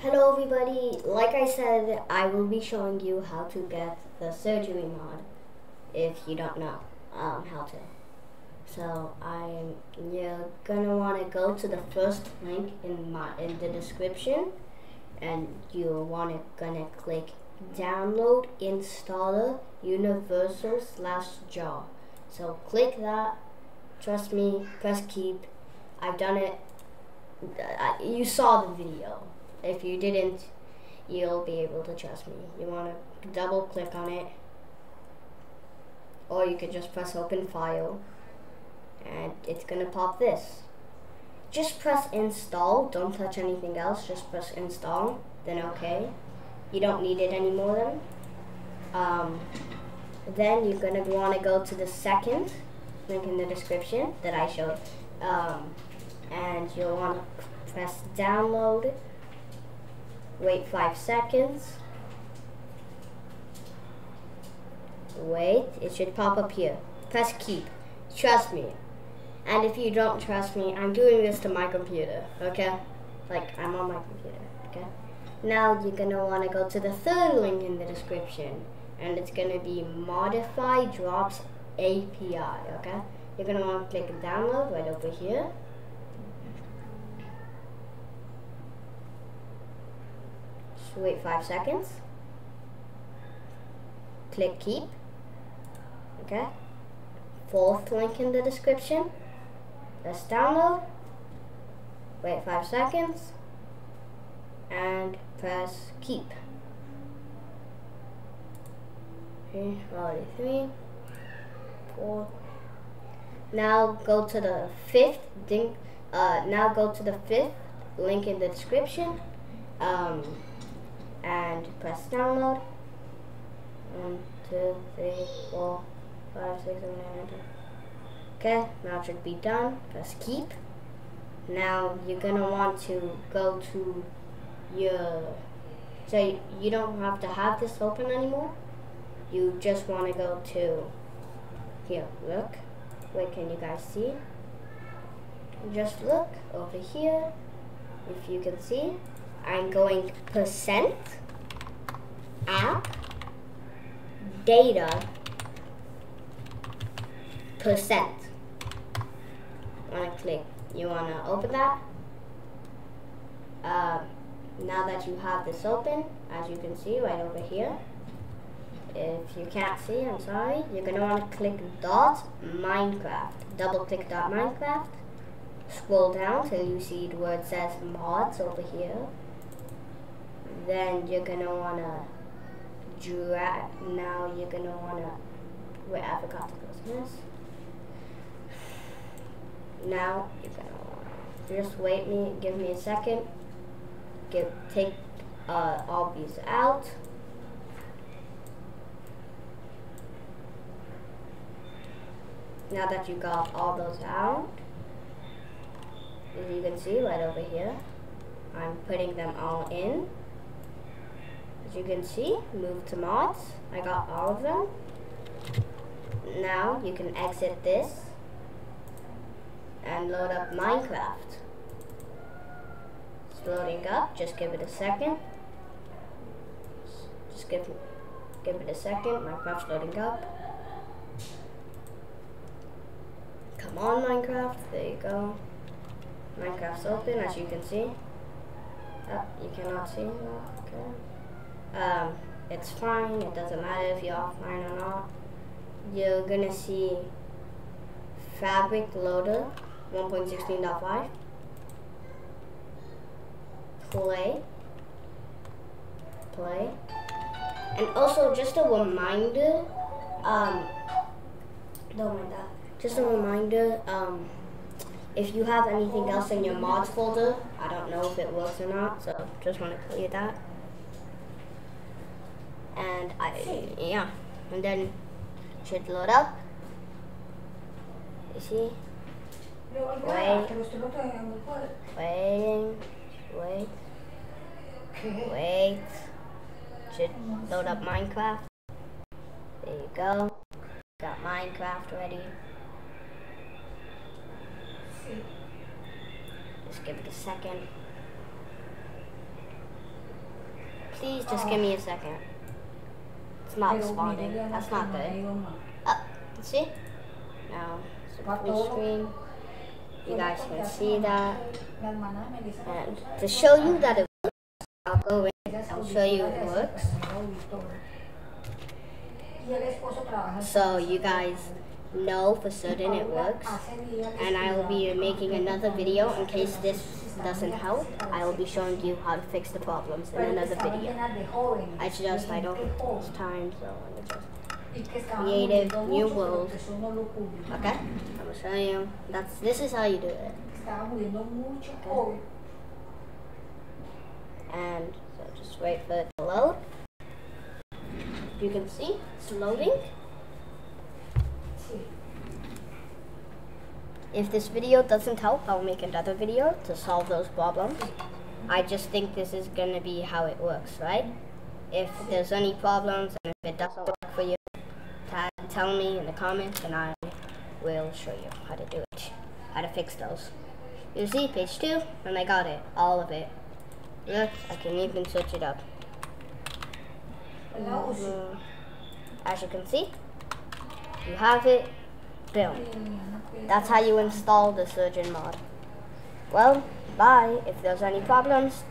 Hello everybody, like I said, I will be showing you how to get the surgery mod if you don't know um, how to. So I'm you're gonna wanna go to the first link in my in the description and you're wanna gonna click download installer universal slash jar. So click that, trust me, press keep. I've done it, uh, you saw the video. If you didn't, you'll be able to trust me. You want to double click on it, or you could just press open file, and it's going to pop this. Just press install, don't touch anything else, just press install, then okay. You don't need it anymore then. Um, then you're going to want to go to the second link in the description that I showed. Um, and you'll want to press download Wait five seconds. Wait, it should pop up here. Press keep. Trust me. And if you don't trust me, I'm doing this to my computer, okay? Like, I'm on my computer, okay? Now you're gonna wanna go to the third link in the description. And it's gonna be Modify Drops API, okay? You're gonna wanna click download right over here. Wait five seconds. Click keep. Okay. Fourth link in the description. Let's download. Wait five seconds. And press keep. Okay, already three, four. Now go to the fifth link. Uh, now go to the fifth link in the description. Um, download. One, two, three, four, five, six, seven, eight, nine, ten. Okay, now it should be done. Press keep. Now you're gonna want to go to your, so you don't have to have this open anymore. You just want to go to, here, look. Wait, can you guys see? Just look over here, if you can see. I'm going percent app data percent. Want to click? You want to open that? Uh, now that you have this open, as you can see right over here, if you can't see, I'm sorry, you're going to want to click dot Minecraft. Double click dot Minecraft. Scroll down till you see where it says mods over here then you're gonna wanna drag, now you're gonna wanna, wait, I forgot to close this. Now you're gonna wanna, just wait me, give me a second, give, take uh, all these out. Now that you got all those out, as you can see right over here, I'm putting them all in. As you can see, move to mods. I got all of them. Now you can exit this and load up Minecraft. It's loading up, just give it a second. Just give, give it a second, Minecraft's loading up. Come on Minecraft, there you go. Minecraft's open as you can see. Oh, you cannot see, okay. Um, it's fine, it doesn't matter if you're offline or not. You're gonna see Fabric Loader 1.16.5. Play. Play. And also just a reminder, um, don't mind that. Just a reminder, um, if you have anything else in your mods folder, I don't know if it works or not, so just want to clear that and I yeah. And then should load up. You see? Wait. waiting. Wait. Wait. Should load up Minecraft. There you go. Got Minecraft ready. Just give it a second. Please just give me a second. Not responding. That's not good. Uh, see? Now, full screen. You guys can see that. And to show you that it works, I'll go in. I'll show you it works. So you guys know for certain it works. And I will be making another video in case this doesn't help. I will be showing you how to fix the problems in another video. I just, I don't time, so let me just creative new world. Okay, I'm gonna show you. That's this is how you do it. Okay. And so just wait for it to load. You can see it's loading. If this video doesn't help, I'll make another video to solve those problems. I just think this is gonna be how it works, right? If there's any problems and if it doesn't work for you, tell me in the comments and I will show you how to do it, how to fix those. You see, page two, and I got it, all of it. Look, I can even switch it up. As you can see, you have it, boom. That's how you install the Surgeon mod. Well, bye. If there's any problems,